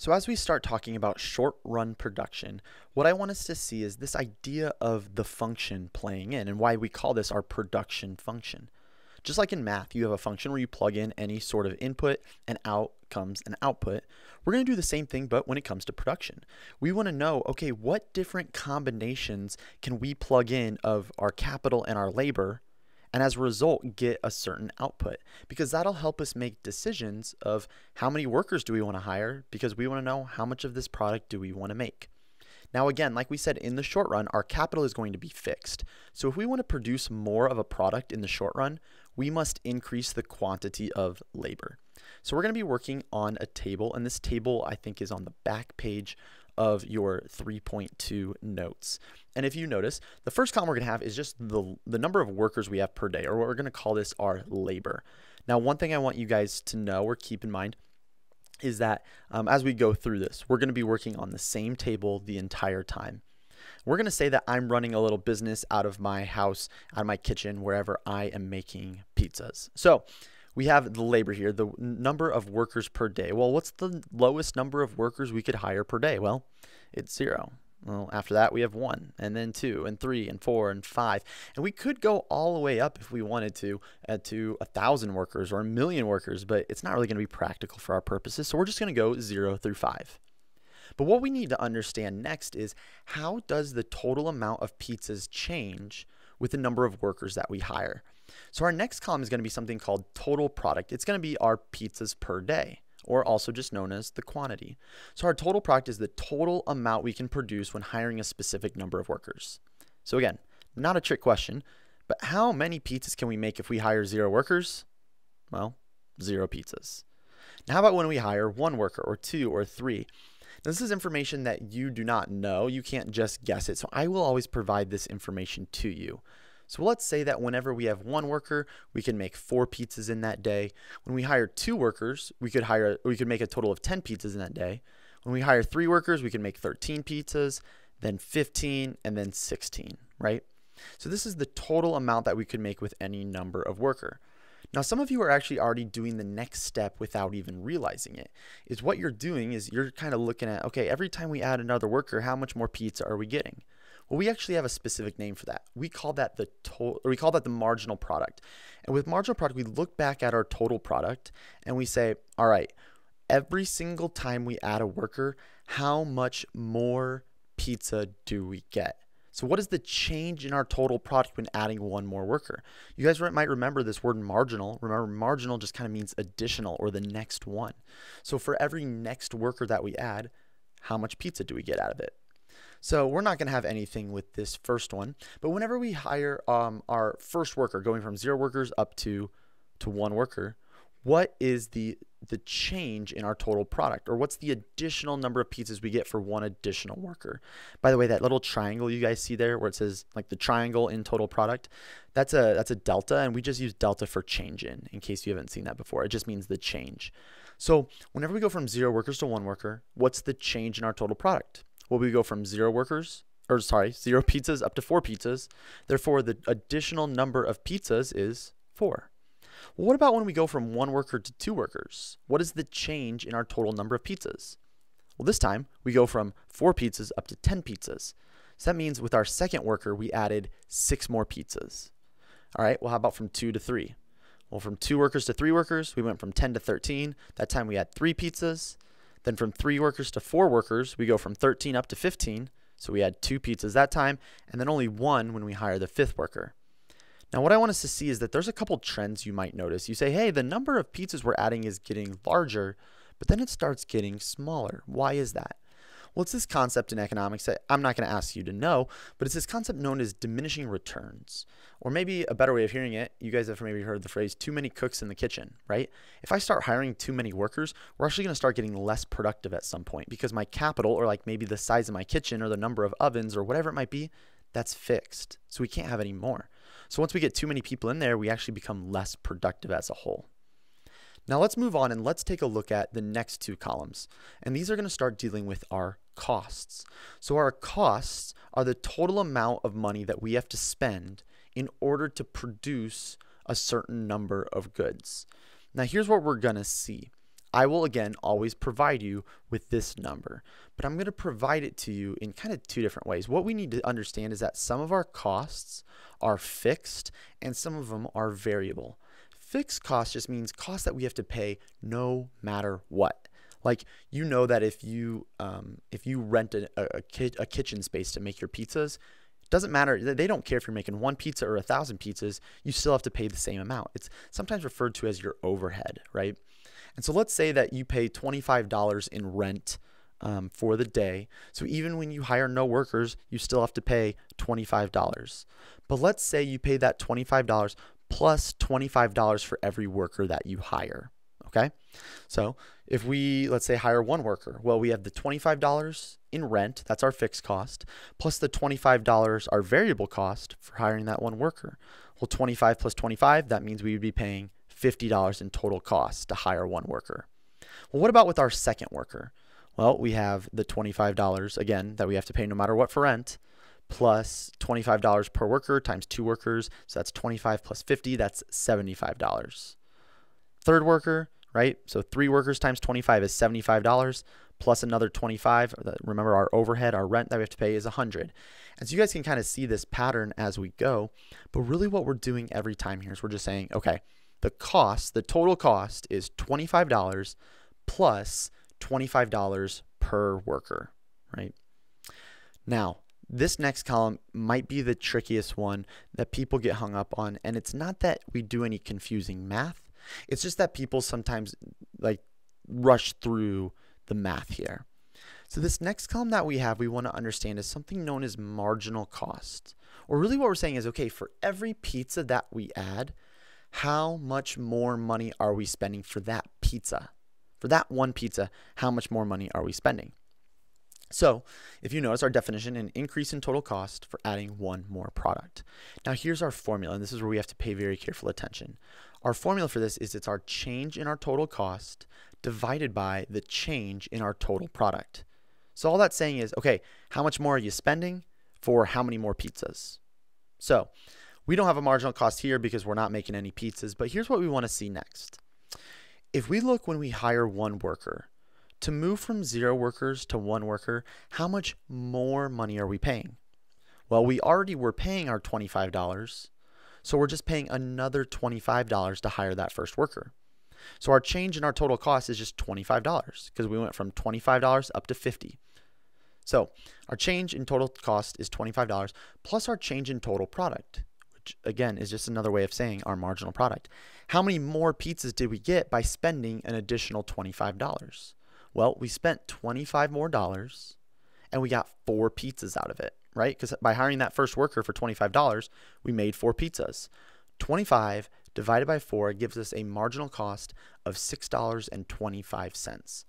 So as we start talking about short run production, what I want us to see is this idea of the function playing in and why we call this our production function. Just like in math, you have a function where you plug in any sort of input and out comes an output. We're going to do the same thing, but when it comes to production. We want to know, okay, what different combinations can we plug in of our capital and our labor and as a result get a certain output because that'll help us make decisions of how many workers do we want to hire because we want to know how much of this product do we want to make. Now again, like we said in the short run, our capital is going to be fixed. So if we want to produce more of a product in the short run, we must increase the quantity of labor. So we're going to be working on a table and this table I think is on the back page of your 3.2 notes. And if you notice, the first column we're going to have is just the, the number of workers we have per day, or what we're going to call this our labor. Now, one thing I want you guys to know or keep in mind is that um, as we go through this, we're going to be working on the same table the entire time. We're going to say that I'm running a little business out of my house, out of my kitchen, wherever I am making pizzas. So we have the labor here, the number of workers per day. Well, what's the lowest number of workers we could hire per day? Well, it's zero. Well, after that, we have one, and then two, and three, and four, and five. And we could go all the way up if we wanted to uh, to a thousand workers or a million workers, but it's not really going to be practical for our purposes. So we're just going to go zero through five. But what we need to understand next is how does the total amount of pizzas change with the number of workers that we hire? So our next column is going to be something called total product. It's going to be our pizzas per day, or also just known as the quantity. So our total product is the total amount we can produce when hiring a specific number of workers. So again, not a trick question, but how many pizzas can we make if we hire zero workers? Well, zero pizzas. Now, how about when we hire one worker or two or three? Now, This is information that you do not know. You can't just guess it. So I will always provide this information to you. So let's say that whenever we have one worker, we can make four pizzas in that day. When we hire two workers, we could hire we could make a total of 10 pizzas in that day. When we hire three workers, we can make 13 pizzas, then 15, and then 16, right? So this is the total amount that we could make with any number of worker. Now, some of you are actually already doing the next step without even realizing it. Is what you're doing is you're kind of looking at, okay, every time we add another worker, how much more pizza are we getting? Well, we actually have a specific name for that. We call that the total, we call that the marginal product. And with marginal product, we look back at our total product and we say, all right, every single time we add a worker, how much more pizza do we get? So what is the change in our total product when adding one more worker? You guys might remember this word marginal. Remember marginal just kind of means additional or the next one. So for every next worker that we add, how much pizza do we get out of it? So we're not going to have anything with this first one. But whenever we hire um, our first worker, going from zero workers up to to one worker, what is the the change in our total product? Or what's the additional number of pizzas we get for one additional worker? By the way that little triangle you guys see there where it says like the triangle in total product that's a that's a delta and we just use delta for change in in case you haven't seen that before. It just means the change. So whenever we go from zero workers to one worker what's the change in our total product well, we go from zero workers, or sorry, zero pizzas up to four pizzas. Therefore, the additional number of pizzas is four. Well, what about when we go from one worker to two workers? What is the change in our total number of pizzas? Well, this time we go from four pizzas up to 10 pizzas. So that means with our second worker, we added six more pizzas. All right, well, how about from two to three? Well, from two workers to three workers, we went from 10 to 13. That time we had three pizzas. Then from three workers to four workers, we go from 13 up to 15. So we had two pizzas that time, and then only one when we hire the fifth worker. Now, what I want us to see is that there's a couple trends you might notice. You say, hey, the number of pizzas we're adding is getting larger, but then it starts getting smaller. Why is that? Well, it's this concept in economics that I'm not going to ask you to know, but it's this concept known as diminishing returns. Or maybe a better way of hearing it, you guys have maybe heard the phrase too many cooks in the kitchen, right? If I start hiring too many workers, we're actually going to start getting less productive at some point because my capital, or like maybe the size of my kitchen or the number of ovens or whatever it might be, that's fixed. So we can't have any more. So once we get too many people in there, we actually become less productive as a whole. Now let's move on and let's take a look at the next two columns. And these are going to start dealing with our costs. So our costs are the total amount of money that we have to spend in order to produce a certain number of goods. Now here's what we're going to see. I will again always provide you with this number, but I'm going to provide it to you in kind of two different ways. What we need to understand is that some of our costs are fixed and some of them are variable. Fixed cost just means costs that we have to pay no matter what. Like you know that if you um, if you rent a, a, a kitchen space to make your pizzas, it doesn't matter. They don't care if you're making one pizza or a thousand pizzas. You still have to pay the same amount. It's sometimes referred to as your overhead, right? And so let's say that you pay $25 in rent um, for the day. So even when you hire no workers, you still have to pay $25. But let's say you pay that $25 plus $25 for every worker that you hire. Okay. So if we, let's say, hire one worker, well, we have the $25 in rent, that's our fixed cost, plus the $25 our variable cost for hiring that one worker. Well, 25 plus 25, that means we would be paying $50 in total cost to hire one worker. Well, what about with our second worker? Well, we have the $25 again that we have to pay no matter what for rent, plus $25 per worker times two workers. So that's 25 plus 50, that's $75. Third worker, right? So three workers times 25 is $75 plus another 25. Remember our overhead, our rent that we have to pay is 100. And so you guys can kind of see this pattern as we go. But really what we're doing every time here is we're just saying, okay, the cost, the total cost is $25 plus $25 per worker, right? Now, this next column might be the trickiest one that people get hung up on. And it's not that we do any confusing math. It's just that people sometimes like rush through the math here. So this next column that we have, we want to understand is something known as marginal cost. Or really what we're saying is, okay, for every pizza that we add, how much more money are we spending for that pizza? For that one pizza, how much more money are we spending? So, if you notice our definition, an increase in total cost for adding one more product. Now, here's our formula, and this is where we have to pay very careful attention. Our formula for this is it's our change in our total cost divided by the change in our total product. So, all that's saying is, okay, how much more are you spending for how many more pizzas? So, we don't have a marginal cost here because we're not making any pizzas, but here's what we want to see next. If we look when we hire one worker, to move from zero workers to one worker, how much more money are we paying? Well, we already were paying our $25, so we're just paying another $25 to hire that first worker. So our change in our total cost is just $25 because we went from $25 up to 50. So our change in total cost is $25 plus our change in total product, which again is just another way of saying our marginal product. How many more pizzas did we get by spending an additional $25? Well, we spent 25 more dollars and we got four pizzas out of it, right? Because by hiring that first worker for $25, we made four pizzas. 25 divided by 4 gives us a marginal cost of $6.25.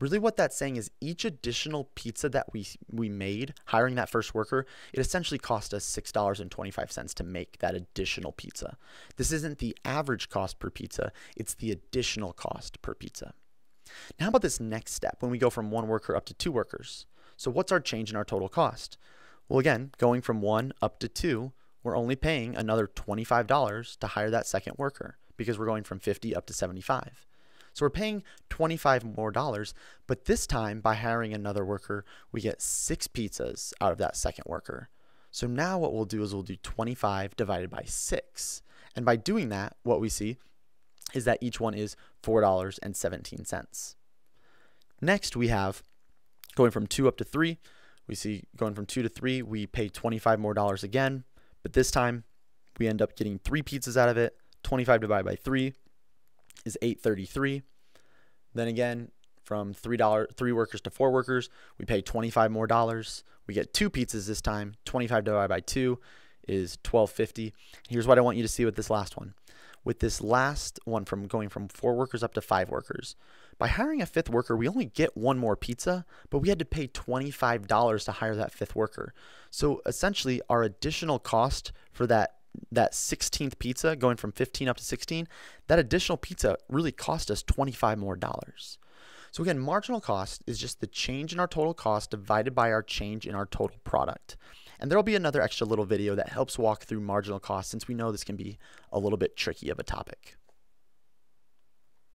Really what that's saying is each additional pizza that we we made hiring that first worker, it essentially cost us $6.25 to make that additional pizza. This isn't the average cost per pizza, it's the additional cost per pizza. Now, how about this next step when we go from one worker up to two workers? So, what's our change in our total cost? Well, again, going from one up to two, we're only paying another $25 to hire that second worker because we're going from 50 up to 75. So we're paying 25 more dollars, but this time by hiring another worker, we get six pizzas out of that second worker. So now what we'll do is we'll do 25 divided by six. And by doing that, what we see is that each one is $4.17. Next, we have going from two up to three. We see going from two to three, we pay 25 more dollars again, but this time we end up getting three pizzas out of it. 25 divided by three is 833. Then again, from three dollar three workers to four workers, we pay 25 more dollars. We get two pizzas this time. 25 divided by two is 1250. Here's what I want you to see with this last one with this last one from going from four workers up to five workers. By hiring a fifth worker, we only get one more pizza, but we had to pay $25 to hire that fifth worker. So essentially, our additional cost for that that 16th pizza going from 15 up to 16, that additional pizza really cost us 25 more dollars. So again, marginal cost is just the change in our total cost divided by our change in our total product. And there'll be another extra little video that helps walk through marginal cost since we know this can be a little bit tricky of a topic.